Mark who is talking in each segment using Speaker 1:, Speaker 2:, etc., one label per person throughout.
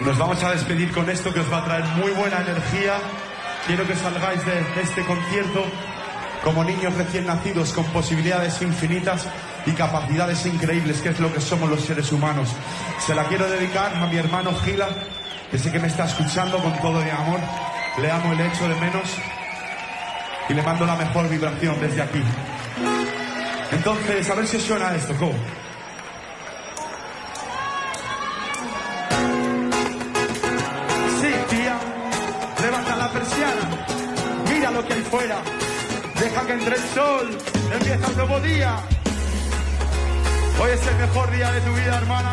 Speaker 1: Nos vamos a despedir con esto que os va a traer muy buena energía. Quiero que salgáis de este concierto como niños recién nacidos con posibilidades infinitas y capacidades increíbles, que es lo que somos los seres humanos. Se la quiero dedicar a mi hermano Gila, que sé que me está escuchando con todo mi amor. Le amo el hecho de menos y le mando la mejor vibración desde aquí. Entonces, a ver si suena esto, ¿cómo? Que hay fuera, deja que entre el sol, empieza un nuevo día. Hoy es el mejor día de tu vida, hermana.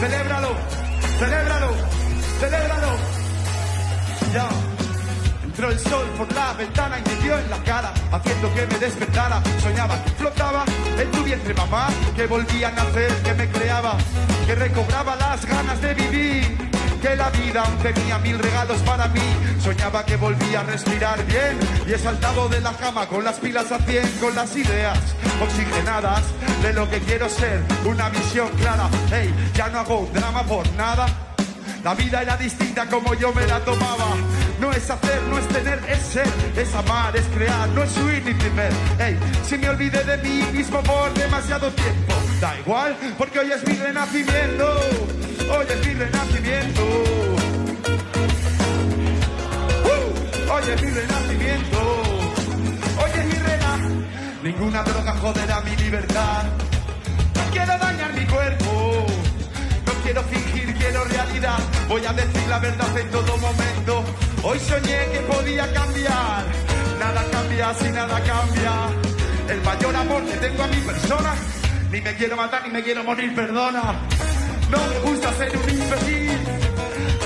Speaker 1: Celébralo, celébralo, celébralo. Ya. Entró el sol por la ventana y me dio en la cara, haciendo que me despertara. Soñaba que flotaba en tu vientre, mamá, que volvía a nacer, que me creaba, que recobraba las ganas de vivir. Que la vida aún tenía mil regalos para mí. Soñaba que volvía a respirar bien y he saltado de la cama con las pilas a 100, con las ideas oxigenadas de lo que quiero ser. Una visión clara. Hey, ya no hago drama por nada. La vida era distinta como yo me la tomaba. No es hacer, no es tener, es ser, es amar, es crear, no es huir ni temer. Hey, si me olvidé de mí mismo por demasiado tiempo, da igual, porque hoy es mi renacimiento. Hoy es mi renacimiento. Uh, hoy es mi renacimiento. Hoy es mi rena. Ninguna droga joderá mi libertad. No quiero dañar mi cuerpo. No quiero fingir, quiero realidad. Voy a decir la verdad en todo momento. Hoy soñé que podía cambiar. Nada cambia si nada cambia. El mayor amor que tengo a mi persona. Ni me quiero matar ni me quiero morir, perdona. No me gusta ser un infeliz.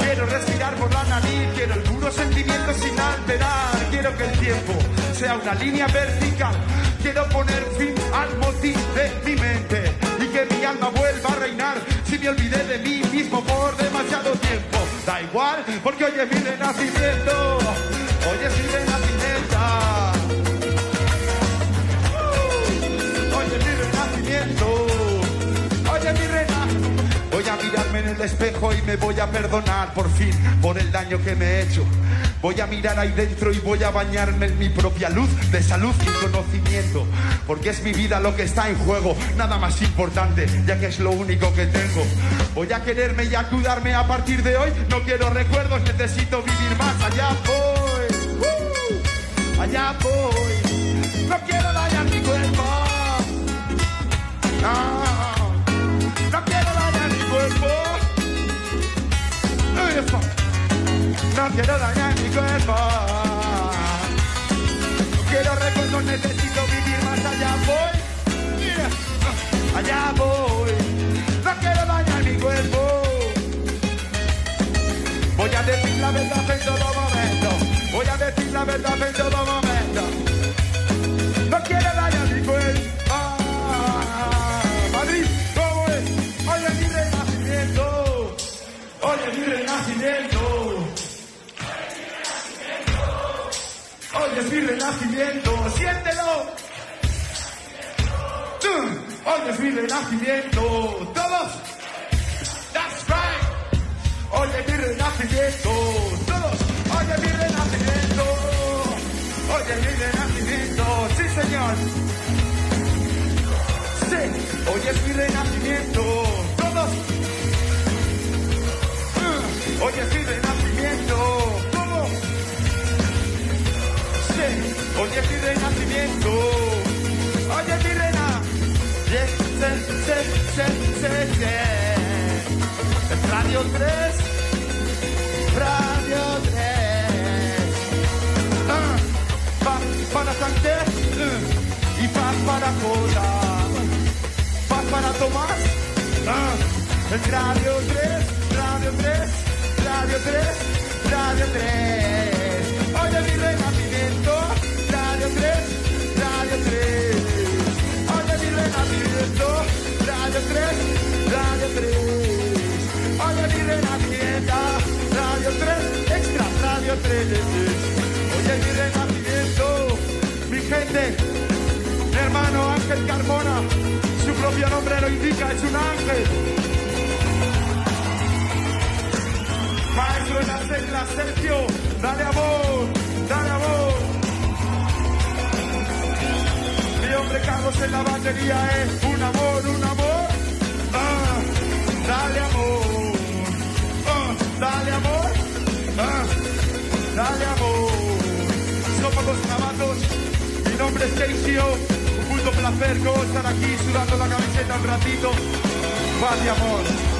Speaker 1: Quiero respirar por la nariz, quiero el puro sentimiento sin alterar. Quiero que el tiempo sea una línea vertical. Quiero poner fin al motín de mi mente y que mi alma vuelva a reinar. Si me olvidé de mí mismo por demasiado tiempo, da igual, porque hoy es mi renacimiento. Hoy es mi renacimiento. Hoy es mi renacimiento. A mirarme en el espejo y me voy a perdonar por fin por el daño que me he hecho. Voy a mirar ahí dentro y voy a bañarme en mi propia luz de salud y conocimiento. Porque es mi vida lo que está en juego, nada más importante, ya que es lo único que tengo. Voy a quererme y a cuidarme a partir de hoy. No quiero recuerdos, necesito vivir más. Allá voy, ¡Uh! allá voy. No quiero dañar mi cuerpo. No quiero dañar mi cuerpo. No quiero recuerdos, necesito vivir más. Allá voy. Allá voy. No quiero dañar mi cuerpo. Voy a decir la verdad en todo momento. Voy a decir la verdad en todo momento. Renacimiento. Siéntelo. Hoy es mi renacimiento. Todos. That's right. Hoy es mi renacimiento. Todos. Hoy es mi renacimiento. Hoy es mi renacimiento. Sí, señor. Sí. Hoy es mi renacimiento. Radio 3, Radio 3. Ah, pa, para Santé uh, y paz para Jota. Paz para Tomás. Ah, el Radio 3, Radio 3, Radio 3, Radio 3. Hoy es mi renacimiento. Radio 3, Radio 3. Hoy es mi renacimiento. Mi gente, mi hermano Ángel Carmona, su propio nombre lo indica, es un ángel. las teclas, Sergio. Dale amor, dale amor. Mi hombre Carlos en la batería es un amor, un amor. Ah, dale amor. Dale amor. Somos los clavados. Mi nombre es Keisio. Un puto placer como estar aquí sudando la camiseta un ratito. Paz amor.